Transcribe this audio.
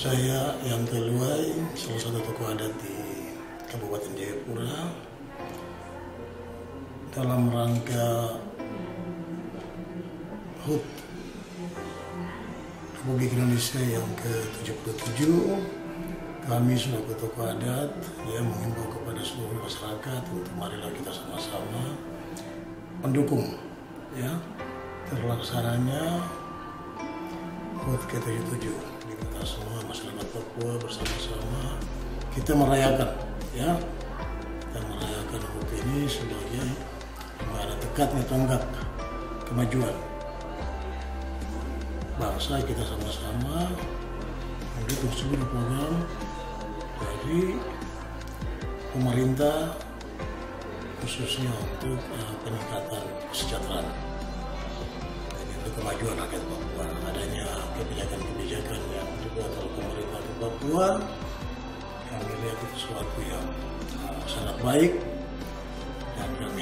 Saya yang kedua salah satu tokoh adat di Kabupaten Jayapura. Dalam rangka HUT Republik Indonesia yang ke-77 kami selaku tokoh adat ya menghimbau kepada seluruh masyarakat untuk marilah kita sama-sama mendukung ya terlaksananya HUT ke-77 Jadi kita semua masyarakat Papua bersama-sama. Kita merayakan ya. Kita merayakan HUT ini sebagai mana dekatnya tonggak kemajuan. Bangsa kita sama-sama mendukung seluruh program dari pemerintah khususnya untuk uh, peningkatan kesejahteraan kemajuan rakyat Papua. Adanya kebijakan-kebijakan yang dibuat oleh pemerintah di Papua. Kami lihat itu sesuatu yang uh, sangat baik dan kami